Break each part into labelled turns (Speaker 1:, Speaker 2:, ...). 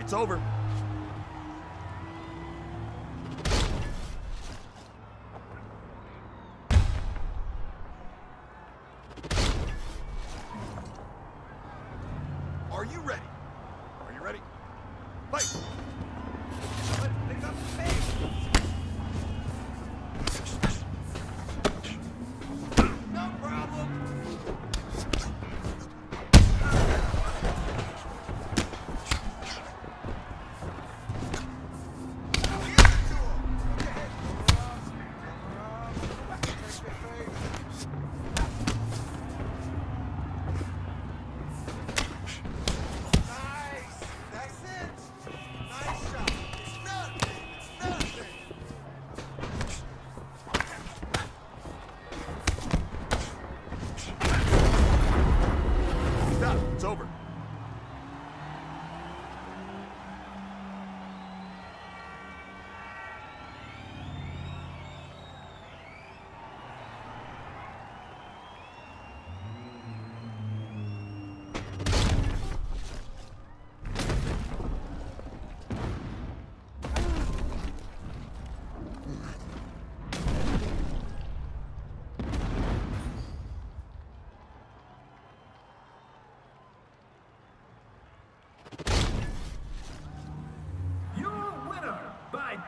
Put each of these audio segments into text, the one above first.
Speaker 1: It's
Speaker 2: over. Are you ready?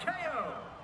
Speaker 3: KO.